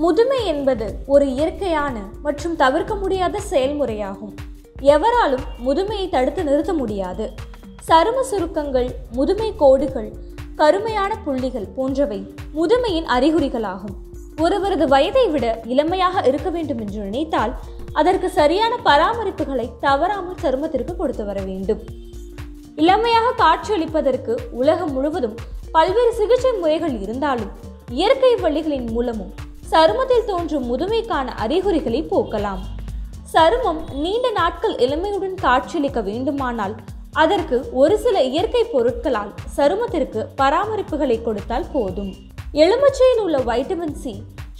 முதுமை என்பது ஒரு இயற்கையான மற்றும் தவிர்க்க முடியாத செயல்முறையாகும். எவராலும் முதுமையை தடுத்து நிறுத்த முடியாது. சரும சுருக்கங்கள் முதுமை கோடுகள் கருமையான புள்ளிகள் போன்றவை முதுமையின் அறிகுறிகளாகும். ஒருவரது வயதை விட இளமையாக இருக்க வேண்டும் என்று நினைத்தால் அதற்கு சரியான பராமரிப்புகளை தவறாமல் சருமத்திற்கு கொடுத்து வர வேண்டும். இளமையாக காட்சியளிப்பதற்கு உலகம் முழுவதும் பல்வேறு சிகிச்சை முறைகள் இருந்தாலும் இயற்கை வழிகளின் மூலமும் சருமத்தில் தோன்றும் முதுமைக்கான அறிகுறிகளை போக்கலாம். சருமம் நீண்ட நாட்கள் இளமையுடன் காட்சியளிக்க வேண்டுமானால் அதற்கு ஒரு சில இயற்கை பொருட்களால் சருமத்திற்கு பராமரிப்புகளை கொடுத்தால் போதும். எலுமிச்சையில் உள்ள வைட்டமின் சி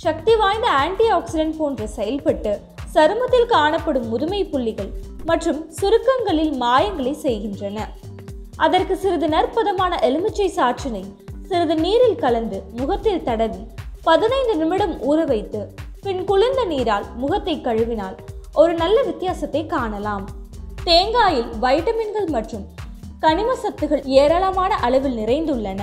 சக்தி வாய்ந்த ஆன்டி ஆக்சிடென்ட் போன்று செயல்பட்டு சருமத்தில் காணப்படும் முதுமை புள்ளிகள் மற்றும் சுருக்கங்களில் மாயங்களை செய்கின்றன. அதற்கு சிறிது நற்பதமான எலுமிச்சை சாற்றினை சிறிது நீரில் கலந்து முகத்தில் தடவி பதினைந்து நிமிடம் ஊற வைத்து பின் குளிர்ந்த நீரால் முகத்தை கழுவினால் ஒரு நல்ல வித்தியாசத்தை காணலாம். தேங்காயில் வைட்டமின்கள் மற்றும் கனிம சத்துகள் ஏராளமான அளவில் நிறைந்துள்ளன.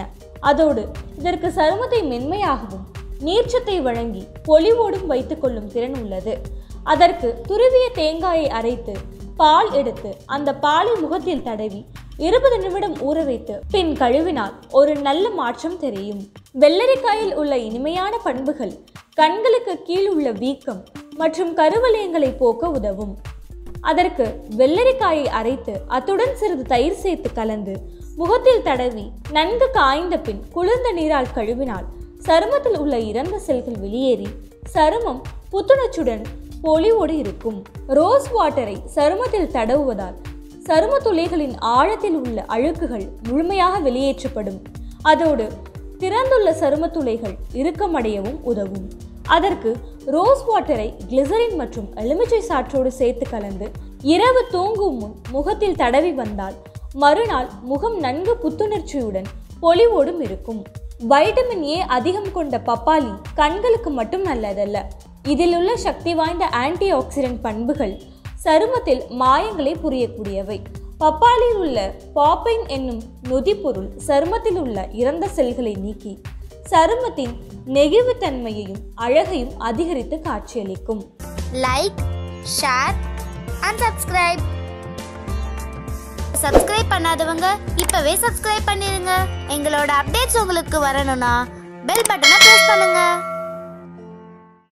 அதோடு இதற்கு சருமத்தை மென்மையாகவும் நீர்ச்சத்தை வழங்கி பொலிவோடும் வைத்துக்கொள்ளும் திறன் உள்ளது. அதற்கு துருவிய தேங்காயை அரைத்து பால் எடுத்து அந்த பாலை முகத்தில் தடவி இருபது நிமிடம் ஊற வைத்து பின் கழுவினால் ஒரு நல்ல மாற்றம் தெரியும். வெள்ளரிக்காயில் உள்ள இனிமையான பண்புகள் கண்களுக்கு கீழ் உள்ள வீக்கம் மற்றும் கருவலயங்களை போக்க உதவும். அதற்கு வெள்ளரிக்காயை அரைத்து அத்துடன் சிறிது தயிர் சேர்த்து கலந்து முகத்தில் தடவி நன்கு காய்ந்த பின் குளிர்ந்த நீரால் கழுவினால் சருமத்தில் உள்ள இறந்த செல்கள் வெளியேறி சருமம் புத்துணர்ச்சியுடன் பொலிவோடு இருக்கும். ரோஸ் வாட்டரை சருமத்தில் தடவுவதால் சரும துளைகளின் ஆழத்தில் உள்ள அழுக்குகள் முழுமையாக வெளியேற்றப்படும். அதோடு திறந்துள்ள சரும துளைகள் இறுக்கமடையவும் உதவும். அதற்கு ரோஸ் வாட்டரை கிளிசரின் மற்றும் எலுமிச்சை சாற்றோடு சேர்த்து கலந்து இரவு தூங்கும் முன் முகத்தில் தடவி வந்தால் மறுநாள் முகம் நன்கு புத்துணர்ச்சியுடன் பொலிவோடும் இருக்கும். வைட்டமின் ஏ அதிகம் கொண்ட பப்பாளி கண்களுக்கு மட்டும் நல்லதல்ல. இதில் உள்ள சக்தி வாய்ந்த ஆன்டி ஆக்சிடென்ட் பண்புகள் சருமத்தில் மாயங்களை புரியக்கூடியவை. பப்பாளியில் உள்ள பாப்பைன் என்னும் நொதிப்பொருள் சருமத்தில் உள்ள இறந்த செல்களை நீக்கி சருமத்தின் நெகிழ்வுத்தன்மையையும் அழகையும் அதிகரித்து காட்சியளிக்கும். Like share and subscribe subscribe பண்ணாதவங்க இப்பவே சப்ஸ்கிரைப் பண்ணிருங்க. எங்களோட அப்டேட்ஸ் உங்களுக்கு வரணும்னா பெல் பட்டனை பிரஸ் பண்ணுங்க.